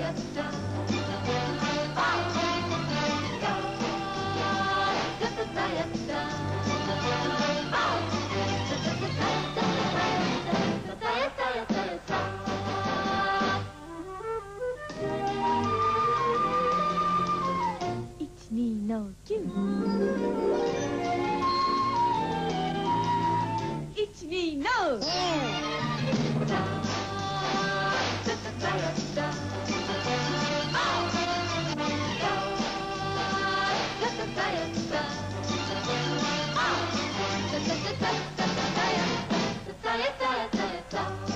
1 2の9 짝짝